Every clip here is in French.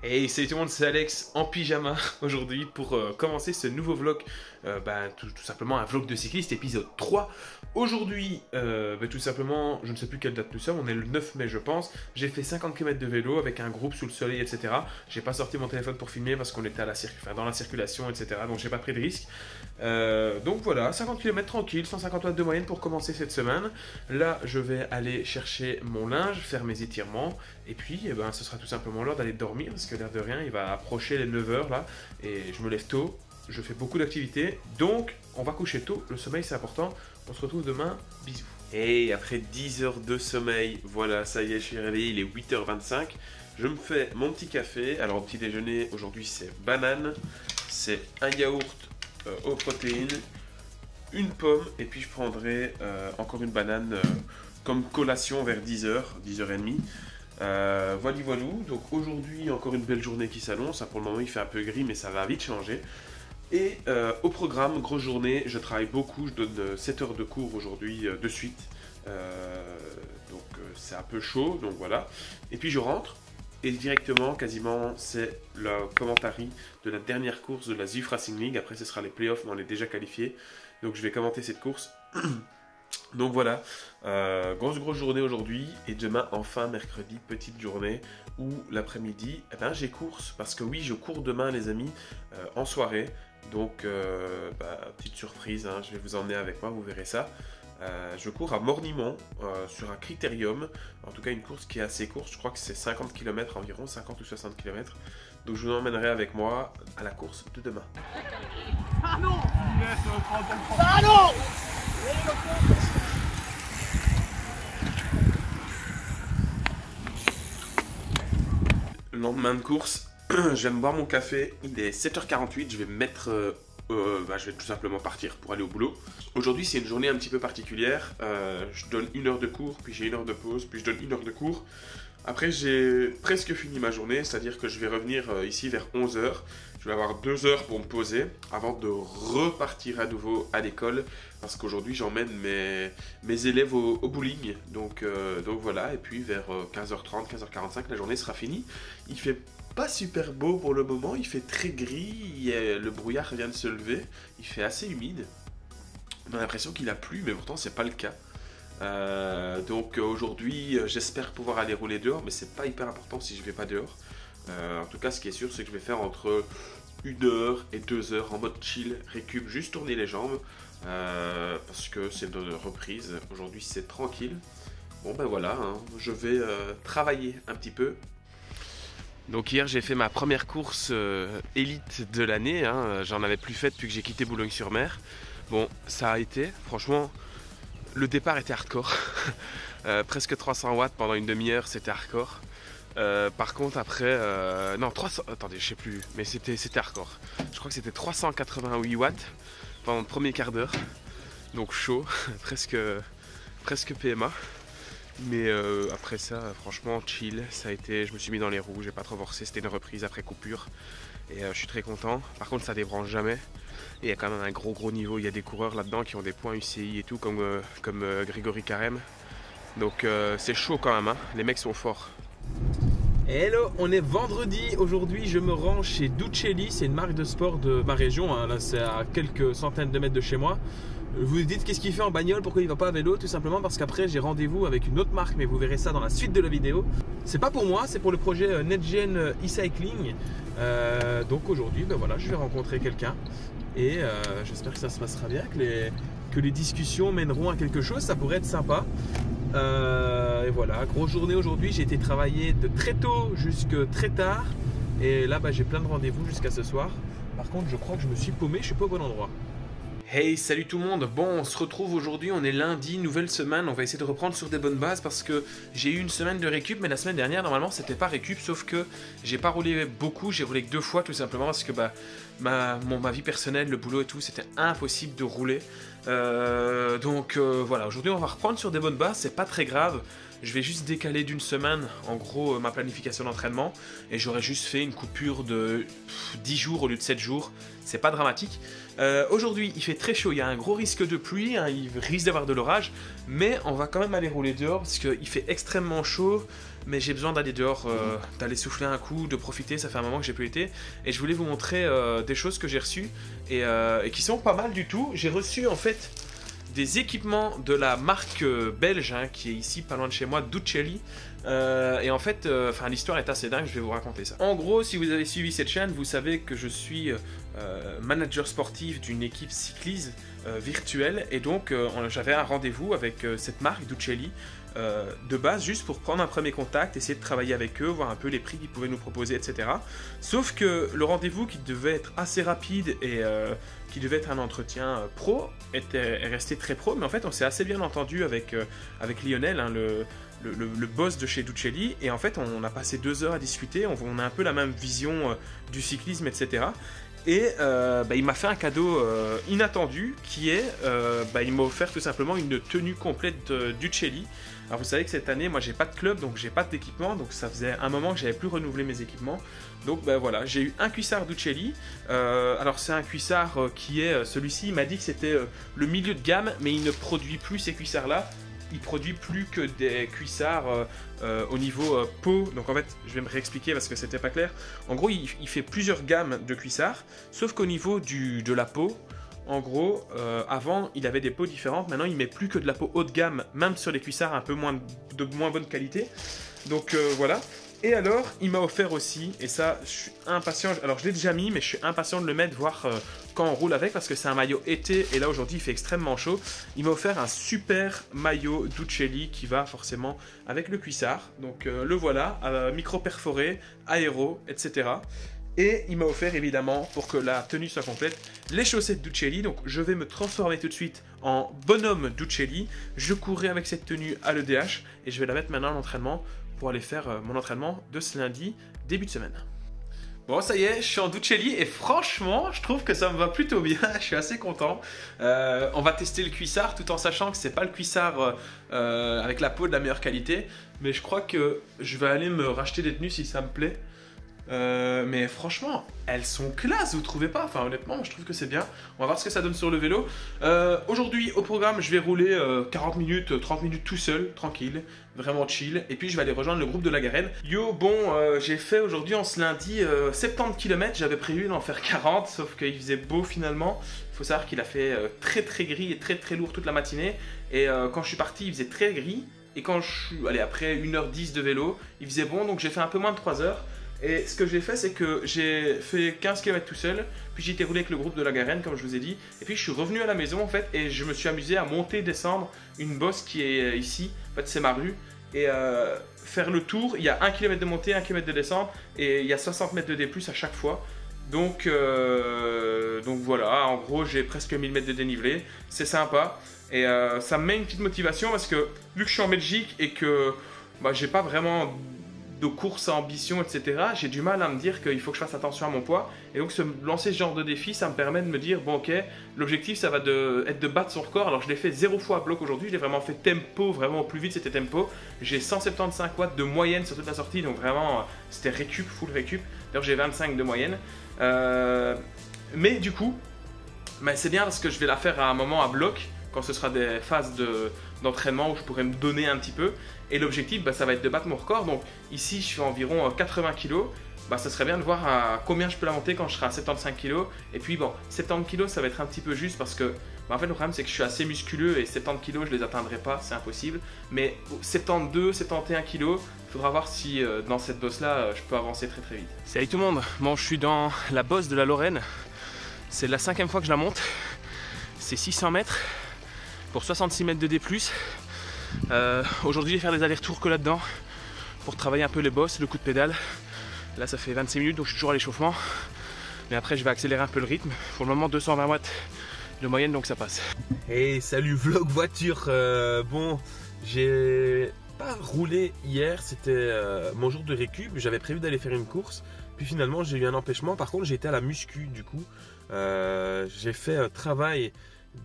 Hey, salut tout le monde, c'est Alex en pyjama aujourd'hui pour euh, commencer ce nouveau vlog. Euh, bah, tout, tout simplement un vlog de cycliste, épisode 3. Aujourd'hui, euh, bah, tout simplement, je ne sais plus quelle date nous sommes, on est le 9 mai je pense. J'ai fait 50 km de vélo avec un groupe sous le soleil, etc. J'ai pas sorti mon téléphone pour filmer parce qu'on était dans la circulation, etc. Donc j'ai pas pris de risque. Euh, donc voilà, 50 km tranquille, 150 watts de moyenne pour commencer cette semaine. Là, je vais aller chercher mon linge, faire mes étirements. Et puis, eh ben, ce sera tout simplement l'heure d'aller dormir parce que l'air de rien, il va approcher les 9h là. Et je me lève tôt, je fais beaucoup d'activités. Donc, on va coucher tôt. Le sommeil, c'est important. On se retrouve demain. Bisous. Et après 10 heures de sommeil, voilà, ça y est, je suis réveillé. Il est 8h25. Je me fais mon petit café. Alors, au petit déjeuner, aujourd'hui, c'est banane. C'est un yaourt euh, aux protéines, une pomme. Et puis, je prendrai euh, encore une banane euh, comme collation vers 10h, 10h30. Euh, voilà, voilà. Donc aujourd'hui, encore une belle journée qui s'annonce. Pour le moment, il fait un peu gris, mais ça va vite changer. Et euh, au programme, grosse journée, je travaille beaucoup. Je donne 7 heures de cours aujourd'hui euh, de suite. Euh, donc euh, c'est un peu chaud, donc voilà. Et puis je rentre. Et directement, quasiment, c'est le commentary de la dernière course de la ZIF Racing League. Après, ce sera les playoffs, mais on est déjà qualifié. Donc je vais commenter cette course. Donc voilà, euh, grosse grosse journée aujourd'hui et demain enfin mercredi petite journée où l'après-midi eh ben, j'ai course parce que oui je cours demain les amis euh, en soirée donc euh, bah, petite surprise hein, je vais vous emmener avec moi vous verrez ça. Euh, je cours à Mornimont euh, sur un critérium en tout cas une course qui est assez courte je crois que c'est 50 km environ 50 ou 60 km donc je vous emmènerai avec moi à la course de demain. Lendemain de course, je vais me boire mon café. Il est 7h48. Je vais me mettre. euh, euh, bah, je vais tout simplement partir pour aller au boulot. Aujourd'hui, c'est une journée un petit peu particulière. Euh, je donne une heure de cours, puis j'ai une heure de pause, puis je donne une heure de cours. Après, j'ai presque fini ma journée, c'est-à-dire que je vais revenir euh, ici vers 11h. Je vais avoir deux heures pour me poser avant de repartir à nouveau à l'école parce qu'aujourd'hui j'emmène mes, mes élèves au, bowling. Donc, donc voilà, et puis vers euh, 15h30, 15h45, la journée sera finie. Il fait pas super beau pour le moment, il fait très gris, le brouillard vient de se lever, il fait assez humide. On a l'impression qu'il a plu, mais pourtant c'est pas le cas. Euh, donc aujourd'hui, euh, j'espère pouvoir aller rouler dehors, mais c'est pas hyper important si je vais pas dehors. Euh, en tout cas, ce qui est sûr, c'est que je vais faire entre une heure et deux heures en mode chill, récup, juste tourner les jambes, parce que c'est une reprise. Aujourd'hui, c'est tranquille. Bon ben voilà, hein, je vais travailler un petit peu. Donc hier, j'ai fait ma première course euh, élite de l'année. hein. J'en avais plus fait depuis que j'ai quitté Boulogne-sur-Mer. Bon, ça a été, franchement, le départ était hardcore. Euh, presque 300 watts pendant une demi-heure, c'était hardcore. Euh, par contre, après, non, 300, attendez, je sais plus, mais c'était c'était hardcore. Je crois que c'était 388 watts pendant le premier quart d'heure. Donc chaud, presque, presque PMA. Mais euh, après ça, franchement, chill. Ça a été, je me suis mis dans les roues, j'ai pas trop forcé. C'était une reprise après coupure. Et euh, je suis très content. Par contre, ça débranche jamais. Il y a quand même un gros gros niveau. Il y a des coureurs là-dedans qui ont des points UCI et tout, comme, euh, comme Grégory Carême. Donc c'est chaud quand même, hein. les mecs sont forts. Hello, on est vendredi. Aujourd'hui, je me rends chez Ducelli. C'est une marque de sport de ma région. hein. Là, c'est à quelques centaines de mètres de chez moi. Vous dites qu'est-ce qu'il fait en bagnole, pourquoi il va pas à vélo Tout simplement parce qu'après j'ai rendez-vous avec une autre marque, mais vous verrez ça dans la suite de la vidéo. C'est pas pour moi, c'est pour le projet euh, NetGen e-cycling. Euh, donc aujourd'hui, ben voilà, je vais rencontrer quelqu'un et euh, j'espère que ça se passera bien, que les, discussions mèneront à quelque chose. Ça pourrait être sympa. Euh, et voilà, grosse journée aujourd'hui. J'ai été travailler de très tôt jusque très tard. Et là, bah, j'ai plein de rendez-vous jusqu'à ce soir. Par contre, je crois que je me suis paumé, je suis pas au bon endroit. Hey, salut tout le monde. Bon, on se retrouve aujourd'hui, on est lundi, nouvelle semaine. On va essayer de reprendre sur des bonnes bases parce que j'ai eu une semaine de récup, mais la semaine dernière, normalement, c'était pas récup, sauf que j'ai pas roulé beaucoup, j'ai roulé que deux fois tout simplement parce que bah, ma, vie personnelle, le boulot et tout, c'était impossible de rouler. Euh, donc euh, voilà, aujourd'hui, on va reprendre sur des bonnes bases, c'est pas très grave. Je vais juste décaler d'une semaine, en gros, euh, ma planification d'entraînement. Et j'aurais juste fait une coupure de pff, 10 jours au lieu de 7 jours. C'est pas dramatique. Euh, Aujourd'hui, il fait très chaud. Il y a un gros risque de pluie. hein, il risque d'avoir de l'orage. Mais on va quand même aller rouler dehors parce qu'il fait extrêmement chaud. mais j'ai besoin d'aller dehors, euh, d'aller souffler un coup, de profiter. Ça fait un moment que j'ai plus été. Et je voulais vous montrer des choses que j'ai reçues et, et, qui sont pas mal du tout. J'ai reçu en fait des équipements de la marque belge hein, qui est ici pas loin de chez moi, Ducelli. Euh, et en fait, euh, enfin l'histoire est assez dingue, je vais vous raconter ça. En gros, si vous avez suivi cette chaîne, vous savez que je suis euh, manager sportif d'une équipe cycliste virtuelle et donc j'avais un rendez-vous avec cette marque Ducelli de base juste pour prendre un premier contact, essayer de travailler avec eux, voir un peu les prix qu'ils pouvaient nous proposer, etc. Sauf que le rendez-vous qui devait être assez rapide et qui devait être un entretien pro était, est resté très pro, mais en fait on s'est assez bien entendu avec, avec Lionel, hein, le, le, boss de chez Ducelli, et en fait on a passé deux heures à discuter, on, a un peu la même vision euh, du cyclisme, etc. Et euh, bah, il m'a fait un cadeau euh, inattendu qui est, bah, il m'a offert tout simplement une tenue complète Ducelli. Alors vous savez que cette année, moi j'ai pas de club, donc j'ai pas d'équipement, donc ça faisait un moment que j'avais plus renouvelé mes équipements. Donc ben voilà, j'ai eu un cuissard Ducelli. alors c'est un cuissard qui est, celui-ci, il m'a dit que c'était le milieu de gamme, mais il ne produit plus ces cuissards-là il produit plus que des cuissards euh, euh, au niveau euh, peau. Donc en fait, je vais me réexpliquer parce que c'était pas clair. En gros, il, fait plusieurs gammes de cuissards, sauf qu'au niveau de la peau, en gros, avant, il avait des peaux différentes. Maintenant, il met plus que de la peau haut de gamme, même sur les cuissards un peu moins de moins bonne qualité. Donc voilà. Et alors, il m'a offert aussi, et ça, je suis impatient. Alors, je l'ai déjà mis, mais je suis impatient de le mettre, voir euh, quand on roule avec, parce que c'est un maillot été, et là aujourd'hui il fait extrêmement chaud. Il m'a offert un super maillot Ducelli qui va forcément avec le cuissard. Donc, euh, le voilà, euh, micro perforé, aéro, etc. Et il m'a offert évidemment, pour que la tenue soit complète, les chaussettes Ducelli. Donc je vais me transformer tout de suite en bonhomme Ducelli. Je courrai avec cette tenue à l'EDH et je vais la mettre maintenant à l'entraînement pour aller faire euh, mon entraînement de ce lundi, début de semaine. Bon, ça y est, je suis en Ducelli et franchement, je trouve que ça me va plutôt bien. je suis assez content. Euh, on va tester le cuissard tout en sachant que c'est pas le cuissard euh, avec la peau de la meilleure qualité. Mais je crois que je vais aller me racheter des tenues si ça me plaît. Euh, mais franchement, elles sont classe, vous trouvez pas? Enfin, honnêtement, je trouve que c'est bien. On va voir ce que ça donne sur le vélo. Euh, aujourd'hui, au programme, je vais rouler 40 euh, minutes, 30 minutes tout seul, tranquille, vraiment chill. Et puis, je vais aller rejoindre le groupe de la Garenne. Yo, bon, j'ai fait aujourd'hui, en ce lundi, 70 km. J'avais prévu d'en faire 40, sauf qu'il faisait beau finalement. Il faut savoir qu'il a fait très très gris et très très lourd toute la matinée. Et quand je suis parti, il faisait très gris. Et quand je suis allé après 1h10 de vélo, il faisait bon, donc j'ai fait un peu moins de 3 heures. Et ce que j'ai fait, c'est que j'ai fait 15 km tout seul, puis j'ai été roulé avec le groupe de la Garenne, comme je vous ai dit, et puis je suis revenu à la maison en fait, et je me suis amusé à monter, descendre une bosse qui est ici, en fait c'est ma rue, et euh, faire le tour. Il y a 1 km de montée, 1 km de descente, et il y a 60 mètres de D à chaque fois. Donc, euh, donc voilà, en gros j'ai presque 1000 mètres de dénivelé, c'est sympa, et euh, ça me met une petite motivation parce que vu que je suis en Belgique et que bah, j'ai pas vraiment de course à ambition, etc., j'ai du mal à me dire qu'il faut que je fasse attention à mon poids. Et donc, se lancer ce genre de défi, ça me permet de me dire, bon, ok, l'objectif, ça va être de battre son record. Alors, je l'ai fait zéro fois à bloc aujourd'hui, je l'ai vraiment fait tempo, vraiment au plus vite, c'était tempo. J'ai 175 watts de moyenne sur toute la sortie, donc vraiment, c'était récup, full récup. D'ailleurs, j'ai 25 de moyenne. Euh, mais du coup, bah, c'est bien parce que je vais la faire à un moment à bloc, ce sera des phases d'entraînement où je pourrais me donner un petit peu. Et l'objectif, bah, ça va être de battre mon record. Donc ici, je fais environ 80 kg. Bah, ça serait bien de voir à combien je peux la monter quand je serai à 75 kg. Et puis bon, 70 kg, ça va être un petit peu juste parce que bah, en fait, le problème, c'est que je suis assez musculeux et 70 kg, je les atteindrai pas, c'est impossible. Mais 72, 71 kg, il faudra voir si euh, dans cette bosse-là, euh, je peux avancer très très vite. Salut tout le monde, bon, je suis dans la bosse de la Lorraine. C'est la cinquième fois que je la monte. C'est 600 mètres pour 66 mètres de D+. Euh, aujourd'hui, je vais faire des allers-retours que là-dedans pour travailler un peu les bosses, le coup de pédale. Là, ça fait 26 minutes, donc je suis toujours à l'échauffement. Mais après, je vais accélérer un peu le rythme. Pour le moment, 220 watts de moyenne, donc ça passe. Hey, salut vlog voiture. Euh, bon, j'ai pas roulé hier, c'était euh, mon jour de récup. J'avais prévu d'aller faire une course. Puis finalement, j'ai eu un empêchement. Par contre, j'ai été à la muscu du coup. j'ai fait un travail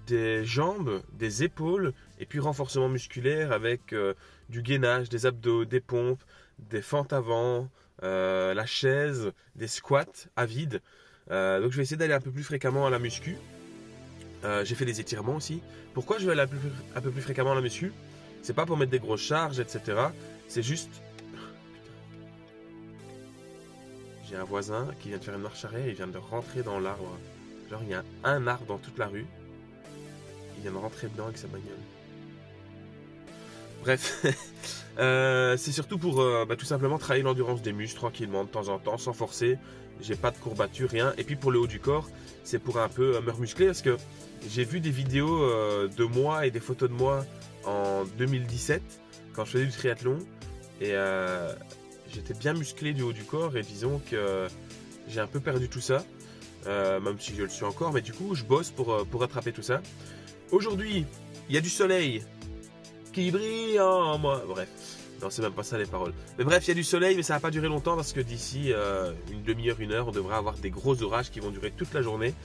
des jambes, des épaules et puis renforcement musculaire avec euh, du gainage, des abdos, des pompes, des fentes avant, euh, la chaise, des squats à vide. Euh, donc je vais essayer d'aller un peu plus fréquemment à la muscu. j'ai fait des étirements aussi. Pourquoi je vais aller un peu plus, fréquemment à la muscu? C'est pas pour mettre des grosses charges, etc. C'est juste j'ai un voisin qui vient de faire une marche arrière, il vient de rentrer dans l'arbre. Genre, il y a un arbre dans toute la rue. Vient de rentrer dedans avec sa bagnole. Bref, euh, c'est surtout pour euh, bah, tout simplement travailler l'endurance des muscles tranquillement, de temps en temps, sans forcer. J'ai pas de courbature, rien. Et puis pour le haut du corps, c'est pour un peu euh, me remuscler parce que j'ai vu des vidéos de moi et des photos de moi en 2017 quand je faisais du triathlon. Et j'étais bien musclé du haut du corps et disons que j'ai un peu perdu tout ça. même si je le suis encore, mais du coup je bosse pour, pour rattraper tout ça. Aujourd'hui, il y a du soleil, qui brille en moi. Bref, non, c'est même pas ça les paroles. Mais bref, il y a du soleil, mais ça va pas durer longtemps parce que d'ici euh, une demi-heure, une heure, on devrait avoir des gros orages qui vont durer toute la journée.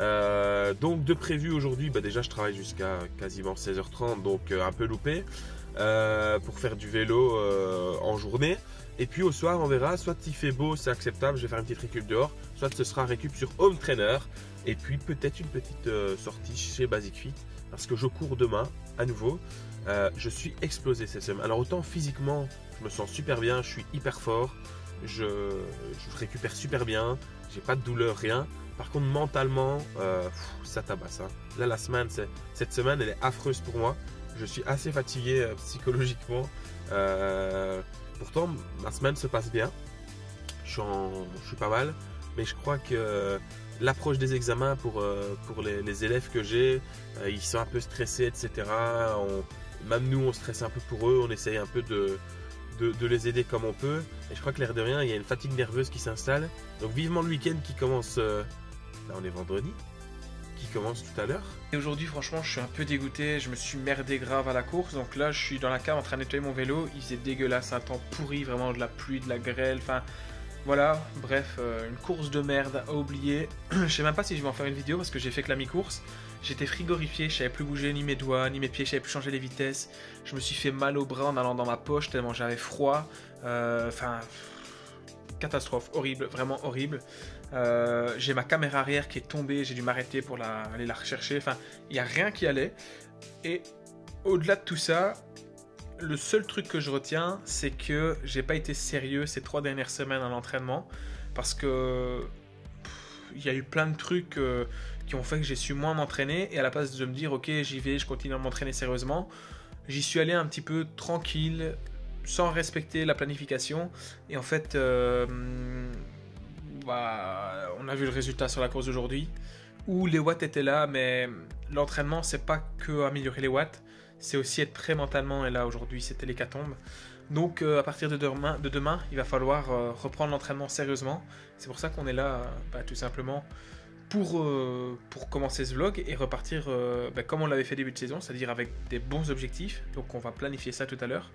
Euh, donc de prévu aujourd'hui, bah déjà je travaille jusqu'à quasiment 16h30, donc euh, un peu loupé, pour faire du vélo en journée. Et puis au soir, on verra, soit il fait beau, c'est acceptable, je vais faire une petite récup dehors, soit ce sera récup sur Home Trainer, et puis peut-être une petite sortie chez Basic Fit, parce que je cours demain à nouveau. Euh, je suis explosé cette semaine. Alors autant physiquement, je me sens super bien, je suis hyper fort, je, récupère super bien, j'ai pas de douleur, rien. Par contre, mentalement, euh, ça tabasse. Hein. Là, la semaine, cette semaine, elle est affreuse pour moi. Je suis assez fatigué euh, psychologiquement. pourtant, ma semaine se passe bien. Je suis, pas mal. Mais je crois que l'approche des examens pour, pour les, élèves que j'ai, ils sont un peu stressés, etc. Même nous, on stresse un peu pour eux, on essaye un peu de, de, les aider comme on peut. Et je crois que l'air de rien, il y a une fatigue nerveuse qui s'installe. Donc vivement le week-end qui commence. Euh, là, on est vendredi. Qui commence tout à l'heure. Et aujourd'hui, franchement, je suis un peu dégoûté. Je me suis merdé grave à la course. Donc là, je suis dans la cave en train de nettoyer mon vélo. Il faisait dégueulasse, un temps pourri, vraiment de la pluie, de la grêle. Enfin, voilà, bref, euh, une course de merde à oublier. je sais même pas si je vais en faire une vidéo parce que j'ai fait que la mi-course. J'étais frigorifié, je savais plus bouger ni mes doigts, ni mes pieds, je savais plus changer les vitesses. Je me suis fait mal au bras en allant dans ma poche tellement j'avais froid. Euh, enfin, catastrophe, horrible, vraiment horrible. Euh, j'ai ma caméra arrière qui est tombée, j'ai dû m'arrêter pour aller la rechercher. Enfin, il n'y a rien qui allait. Et au-delà de tout ça, le seul truc que je retiens, c'est que j'ai pas été sérieux ces trois dernières semaines à l'entraînement parce que il y a eu plein de trucs euh, qui ont fait que j'ai su moins m'entraîner et à la place de me dire ok j'y vais, je continue à m'entraîner sérieusement, j'y suis allé un petit peu tranquille, sans respecter la planification et en fait euh, bah, on a vu le résultat sur la course d'aujourd'hui où les watts étaient là mais l'entraînement c'est pas que améliorer les watts c'est aussi être prêt mentalement. Et là, aujourd'hui, c'était l'hécatombe. Donc, euh, à partir de demain, de demain, il va falloir euh, reprendre l'entraînement sérieusement. C'est pour ça qu'on est là, euh, bah, tout simplement, pour, pour commencer ce vlog et repartir bah, comme on l'avait fait début de saison, c'est-à-dire avec des bons objectifs. Donc, on va planifier ça tout à l'heure.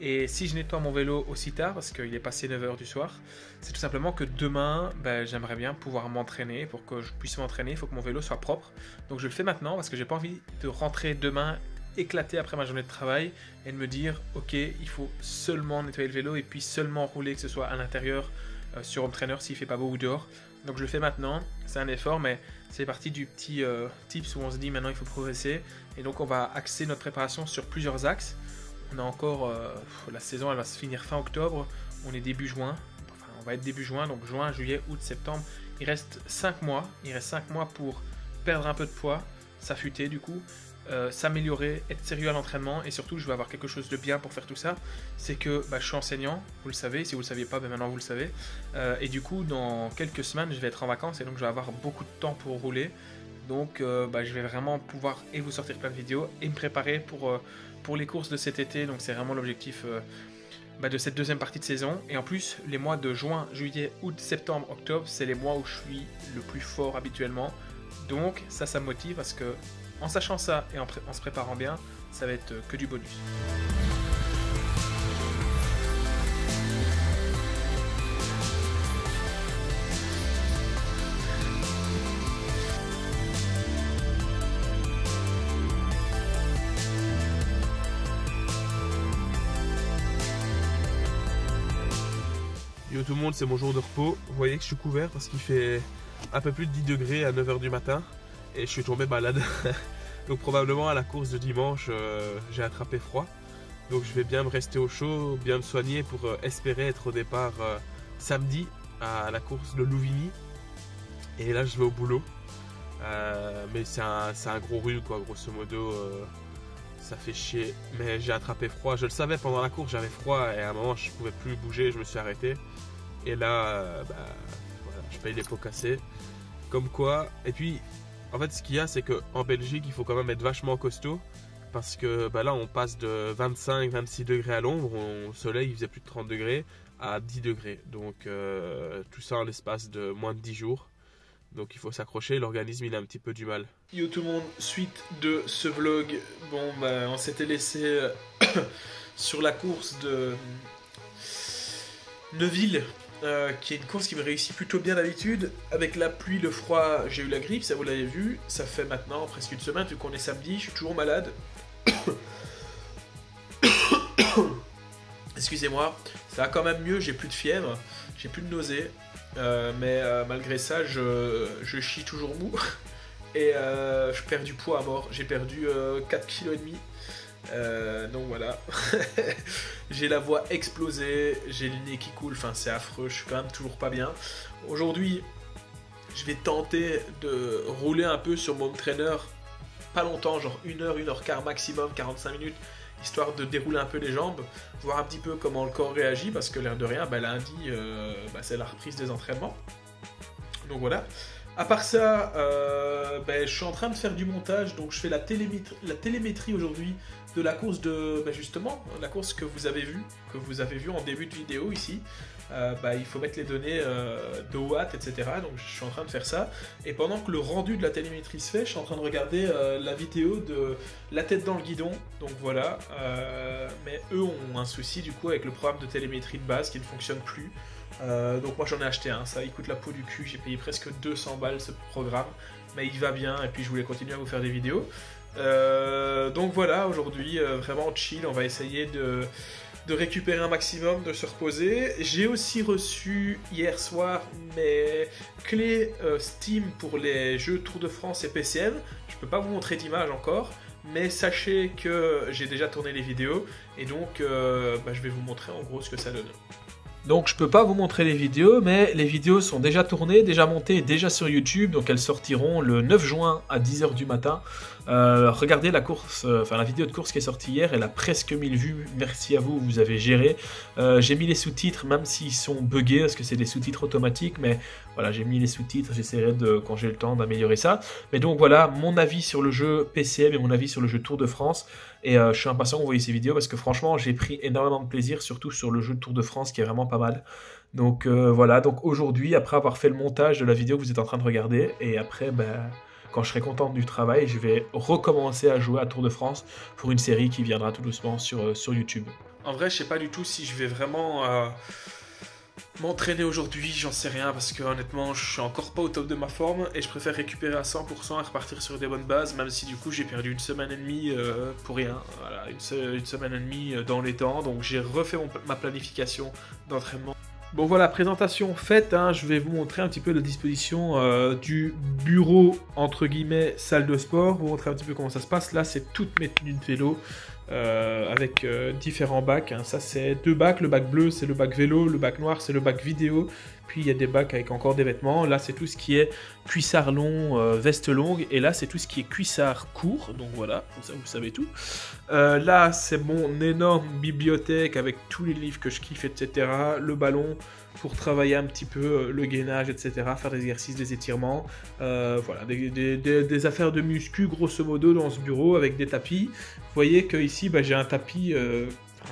Et si je nettoie mon vélo aussi tard, parce qu'il est passé 9h du soir, c'est tout simplement que demain, bah, j'aimerais bien pouvoir m'entraîner. Pour que je puisse m'entraîner, il faut que mon vélo soit propre. Donc je le fais maintenant parce que j'ai pas envie de rentrer demain éclater après ma journée de travail et de me dire ok il faut seulement nettoyer le vélo et puis seulement rouler que ce soit à l'intérieur euh, sur home trainer s'il fait pas beau ou dehors. Donc je le fais maintenant. C'est un effort mais c'est parti du petit euh, tips où on se dit maintenant il faut progresser. Et donc on va axer notre préparation sur plusieurs axes. On a encore euh, la saison elle va se finir fin octobre. On est début juin. Enfin on va être début juin. Donc juin juillet août septembre. Il reste 5 mois. Il reste 5 mois pour perdre un peu de poids s'affûter du coup euh, s'améliorer, être sérieux à l'entraînement et surtout je vais avoir quelque chose de bien pour faire tout ça, c'est que bah, je suis enseignant, vous le savez, si vous ne le saviez pas, ben maintenant vous le savez, euh, et du coup dans quelques semaines je vais être en vacances et donc je vais avoir beaucoup de temps pour rouler, donc euh, bah, je vais vraiment pouvoir et vous sortir plein de vidéos et me préparer pour, pour les courses de cet été, donc c'est vraiment l'objectif bah, de cette deuxième partie de saison, et en plus les mois de juin, juillet, août, septembre, octobre, c'est les mois où je suis le plus fort habituellement, donc ça ça me motive parce que en sachant ça et en, se préparant bien, ça va être euh, que du bonus. Yo tout le monde, c'est mon jour de repos. Vous voyez que je suis couvert parce qu'il fait un peu plus de 10 degrés à 9h du matin et je suis tombé malade. Donc probablement à la course de dimanche, euh, j'ai attrapé froid. Donc je vais bien me rester au chaud, bien me soigner pour euh, espérer être au départ euh, samedi à la course de Louvigny. Et là, je vais au boulot. Mais c'est un, gros rhume, quoi, grosso modo. ça fait chier. Mais j'ai attrapé froid. Je le savais pendant la course, j'avais froid. Et à un moment, je pouvais plus bouger. Je me suis arrêté. Et là, bah, je paye les pots cassés. Comme quoi. Et puis, en fait, ce qu'il y a, c'est qu'en Belgique, il faut quand même être vachement costaud. Parce que bah, là, on passe de 25-26 degrés à l'ombre. Au soleil, il faisait plus de 30 degrés à 10 degrés. Donc, euh, tout ça en l'espace de moins de 10 jours. Donc, il faut s'accrocher. L'organisme, il a un petit peu du mal. Yo tout le monde, suite de ce vlog, bon bah on s'était laissé euh, sur la course de Neuville, euh, qui est une course qui me réussit plutôt bien d'habitude. Avec la pluie, le froid, j'ai eu la grippe, ça vous l'avez vu. Ça fait maintenant presque une semaine, vu qu'on est samedi, je suis toujours malade. Excusez-moi, ça va quand même mieux, j'ai plus de fièvre, j'ai plus de nausées. Euh, mais euh, malgré ça, je, je chie toujours mou. Et je perds du poids à mort. J'ai perdu euh, 4 kg donc voilà. j'ai la voix explosée, j'ai le nez qui coule, enfin c'est affreux, je suis quand même toujours pas bien. Aujourd'hui, je vais tenter de rouler un peu sur mon trainer, pas longtemps, genre 1 heure, 1 heure quart maximum, 45 minutes, histoire de dérouler un peu les jambes, voir un petit peu comment le corps réagit, parce que l'air de rien, bah, lundi, euh, bah, c'est la reprise des entraînements. Donc voilà. À part ça, euh, ben, je suis en train de faire du montage, donc je fais la télémétrie, aujourd'hui de la course de, ben, justement, la course que vous avez vue, que vous avez vue en début de vidéo ici. Euh, bah, il faut mettre les données euh, de watts, etc. Donc je suis en train de faire ça. Et pendant que le rendu de la télémétrie se fait, je suis en train de regarder la vidéo de la tête dans le guidon. Donc voilà. Mais eux ont un souci du coup avec le programme de télémétrie de base qui ne fonctionne plus. Euh, donc moi j'en ai acheté un, ça il coûte la peau du cul, j'ai payé presque 200 balles ce programme, mais il va bien et puis je voulais continuer à vous faire des vidéos. Euh, donc voilà, aujourd'hui euh, vraiment chill, on va essayer de, récupérer un maximum, de se reposer. J'ai aussi reçu hier soir mes clés Steam pour les jeux Tour de France et PCM. Je peux pas vous montrer d'image encore. Mais sachez que j'ai déjà tourné les vidéos et donc bah, je vais vous montrer en gros ce que ça donne. Donc je peux pas vous montrer les vidéos, mais les vidéos sont déjà tournées, déjà montées, déjà sur YouTube, donc elles sortiront le 9 juin à 10h du matin. Euh, regardez la course, euh, enfin la vidéo de course qui est sortie hier, elle a presque 1000 vues. Merci à vous, vous avez géré. Euh, j'ai mis les sous-titres, même s'ils sont buggés, parce que c'est des sous-titres automatiques, mais voilà, j'ai mis les sous-titres. J'essaierai de, quand j'ai le temps, d'améliorer ça. Mais donc voilà, mon avis sur le jeu PCM et mon avis sur le jeu Tour de France. Et je suis impatient que vous voyez ces vidéos parce que franchement, j'ai pris énormément de plaisir, surtout sur le jeu Tour de France qui est vraiment pas mal. Donc voilà, donc aujourd'hui, après avoir fait le montage de la vidéo que vous êtes en train de regarder, et après, ben, quand je serai content du travail, je vais recommencer à jouer à Tour de France pour une série qui viendra tout doucement sur, euh, sur YouTube. En vrai, je sais pas du tout si je vais vraiment euh, m'entraîner aujourd'hui, j'en sais rien parce que honnêtement, je suis encore pas au top de ma forme et je préfère récupérer à 100% et repartir sur des bonnes bases, même si du coup j'ai perdu une semaine et demie euh, pour rien. Voilà, une, se- une semaine et demie dans les temps, donc j'ai refait ma planification d'entraînement. Bon voilà, présentation faite, hein, je vais vous montrer un petit peu la disposition euh, du bureau, entre guillemets, salle de sport, vous montrer un petit peu comment ça se passe. Là, c'est toutes mes tenues de vélo euh, avec euh, différents bacs. hein. Ça, c'est deux bacs, le bac bleu, c'est le bac vélo, le bac noir, c'est le bac vidéo. Puis il y a des bacs avec encore des vêtements. Là, c'est tout ce qui est cuissard long, euh, veste longue. Et là, c'est tout ce qui est cuissard court. Donc voilà, vous savez tout. Euh, là, c'est mon énorme bibliothèque avec tous les livres que je kiffe, etc. Le ballon pour travailler un petit peu euh, le gainage, etc. Faire des exercices, des étirements. Voilà, des, affaires de muscu, grosso modo, dans ce bureau avec des tapis. Vous voyez que ici, bah, j'ai un tapis,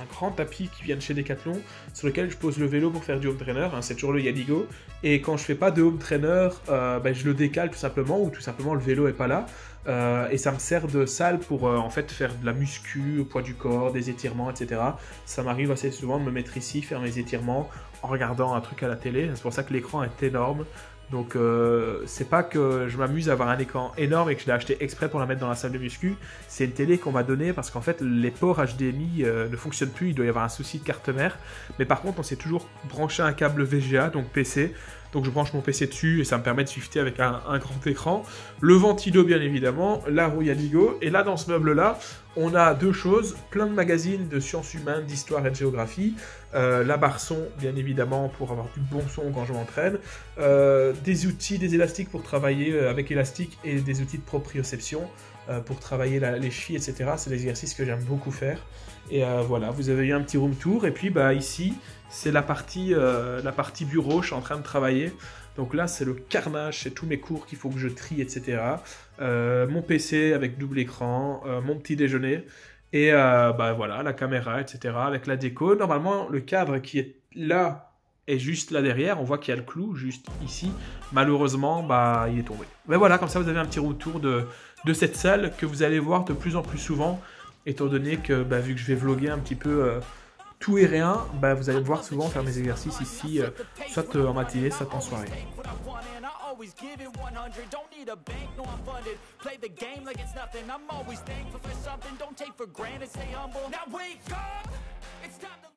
un grand tapis qui vient de chez Decathlon, sur lequel je pose le vélo pour faire du home trainer. hein, c'est toujours le Yadigo. Et quand je fais pas de home trainer, euh, bah, je le décale tout simplement, ou tout simplement le vélo est pas là. Euh, et ça me sert de salle pour euh, en fait faire de la muscu, au poids du corps, des étirements, etc. Ça m'arrive assez souvent de me mettre ici, faire mes étirements en regardant un truc à la télé. C'est pour ça que l'écran est énorme. Donc euh, c'est pas que je m'amuse à avoir un écran énorme et que je l'ai acheté exprès pour la mettre dans la salle de muscu. C'est une télé qu'on m'a donnée parce qu'en fait les ports HDMI euh, ne fonctionnent plus. Il doit y avoir un souci de carte mère. Mais par contre on s'est toujours branché un câble VGA, donc PC. Donc je branche mon PC dessus et ça me permet de swifter avec un, grand écran. Le ventilo bien évidemment, la rouille Aligo. Et là dans ce meuble là, on a deux choses, plein de magazines de sciences humaines, d'histoire et de géographie, euh, la barre son, bien évidemment, pour avoir du bon son quand je m'entraîne, euh, des outils, des élastiques pour travailler euh, avec élastique et des outils de proprioception pour travailler les chevilles, etc. C'est des exercices que j'aime beaucoup faire. Et voilà, vous avez eu un petit room tour. Et puis bah ici, c'est la partie, euh, la partie bureau, je suis en train de travailler. Donc là, c'est le carnage, c'est tous mes cours qu'il faut que je trie, etc. Euh, mon PC avec double écran, euh, mon petit déjeuner, et bah voilà, la caméra, etc. Avec la déco. Normalement, le cadre qui est là est juste là derrière. On voit qu'il y a le clou juste ici. Malheureusement, bah il est tombé. Mais voilà, comme ça, vous avez un petit retour de, de cette salle que vous allez voir de plus en plus souvent, étant donné que bah, vu que je vais vloguer un petit peu. Tout et rien, bah, vous allez voir souvent faire mes exercices ici, euh, soit euh, en matinée, soit en soirée. what I want and I always give it 100 don't need a bank no I'm funded play the game like it's nothing I'm always thankful for something don't take for granted stay humble now wake up it's time to